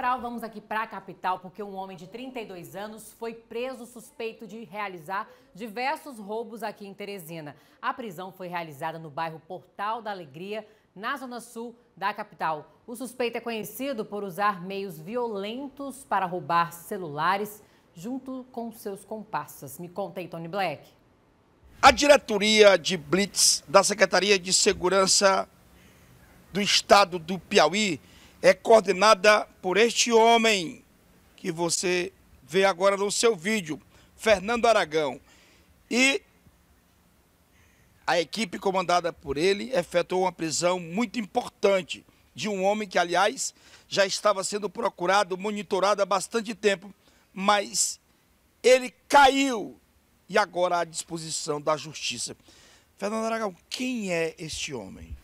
litoral, vamos aqui para a capital, porque um homem de 32 anos foi preso suspeito de realizar diversos roubos aqui em Teresina. A prisão foi realizada no bairro Portal da Alegria, na zona sul da capital. O suspeito é conhecido por usar meios violentos para roubar celulares junto com seus comparsas. Me conta aí, Tony Black. A diretoria de Blitz da Secretaria de Segurança do Estado do Piauí é coordenada por este homem que você vê agora no seu vídeo, Fernando Aragão. E a equipe comandada por ele efetuou uma prisão muito importante de um homem que, aliás, já estava sendo procurado, monitorado há bastante tempo, mas ele caiu e agora à disposição da justiça. Fernando Aragão, quem é este homem?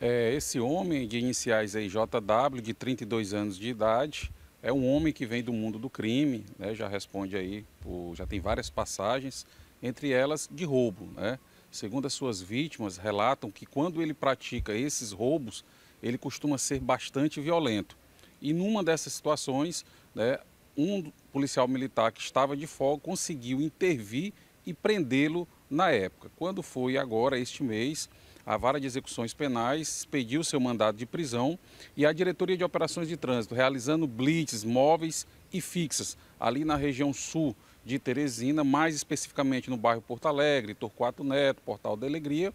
É, esse homem de iniciais aí, JW, de 32 anos de idade, é um homem que vem do mundo do crime, né, já responde aí, por, já tem várias passagens, entre elas de roubo. Né? Segundo as suas vítimas, relatam que quando ele pratica esses roubos, ele costuma ser bastante violento. E numa dessas situações, né, um policial militar que estava de folga conseguiu intervir e prendê-lo na época. Quando foi agora, este mês, a Vara de Execuções Penais expediu seu mandado de prisão e a Diretoria de Operações de Trânsito, realizando blitz móveis e fixas ali na região sul de Teresina, mais especificamente no bairro Porto Alegre, Torquato Neto, Portal da Alegria,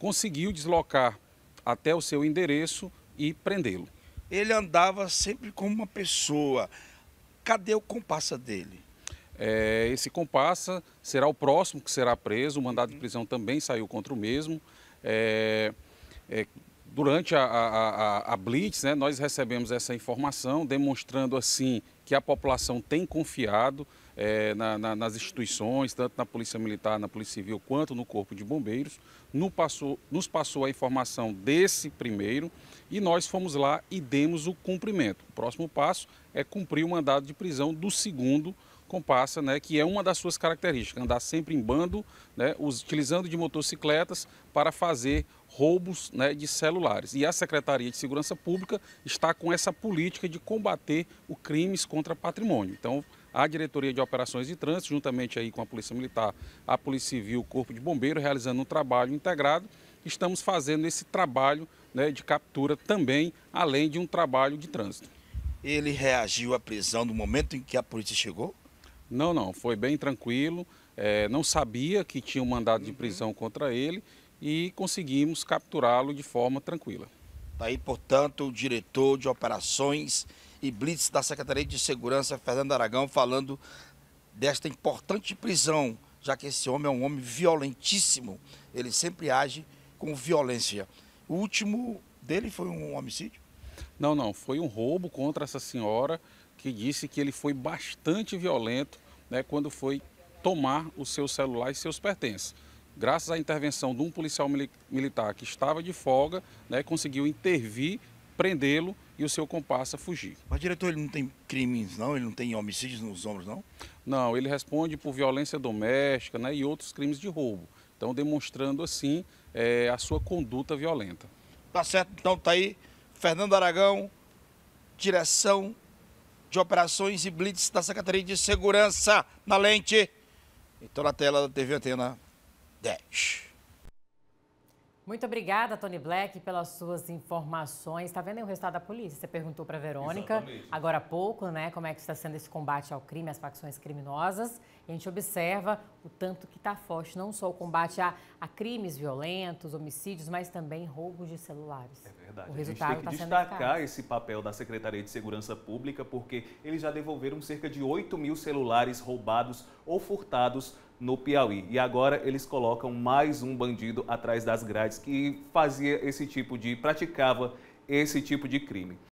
conseguiu deslocar até o seu endereço e prendê-lo. Ele andava sempre como uma pessoa. Cadê o compassa dele? É, esse compassa será o próximo que será preso. O mandado de prisão também saiu contra o mesmo. É, é, durante a, a, a, Blitz, né, nós recebemos essa informação, demonstrando assim que a população tem confiado é, na, na, nas instituições, tanto na Polícia Militar, na Polícia Civil, quanto no Corpo de Bombeiros. Nos passou, nos passou a informação desse primeiro e nós fomos lá e demos o cumprimento. O próximo passo é cumprir o mandado de prisão do segundo compassa, né, que é uma das suas características, andar sempre em bando, né, utilizando de motocicletas para fazer roubos né, de celulares. E a Secretaria de Segurança Pública está com essa política de combater os crimes contra patrimônio. Então, a Diretoria de Operações de Trânsito, juntamente aí com a Polícia Militar, a Polícia Civil, o Corpo de Bombeiro, realizando um trabalho integrado, estamos fazendo esse trabalho né, de captura também, além de um trabalho de trânsito. Ele reagiu à prisão no momento em que a polícia chegou? Não, não, foi bem tranquilo. É, não sabia que tinha um mandado de prisão contra ele e conseguimos capturá-lo de forma tranquila. Está aí, portanto, o diretor de operações e blitz da Secretaria de Segurança, Fernando Aragão, falando desta importante prisão, já que esse homem é um homem violentíssimo. Ele sempre age com violência. O último dele foi um homicídio? Não, não, foi um roubo contra essa senhora que disse que ele foi bastante violento né, quando foi tomar o seu celular e seus pertences. Graças à intervenção de um policial militar que estava de folga, né, conseguiu intervir, prendê-lo e o seu comparsa fugir. Mas, diretor, ele não tem crimes, não? Ele não tem homicídios nos ombros, não? Não, ele responde por violência doméstica né, e outros crimes de roubo. Então, demonstrando, assim, é, a sua conduta violenta. Tá certo, então tá aí. Fernando Aragão, direção de operações e blitz da Secretaria de Segurança na lente. Então na tela da TV Antena 10. Muito obrigada, Tony Black, pelas suas informações. Está vendo aí o resultado da polícia? Você perguntou para a Verônica, Exatamente. agora há pouco, né, como é que está sendo esse combate ao crime, às facções criminosas. E a gente observa o tanto que está forte, não só o combate a, a, crimes violentos, homicídios, mas também roubos de celulares. É verdade. O resultado a gente tem que tá destacar esse papel da Secretaria de Segurança Pública, porque eles já devolveram cerca de 8 mil celulares roubados ou furtados no Piauí. E agora eles colocam mais um bandido atrás das grades que fazia esse tipo de, praticava esse tipo de crime.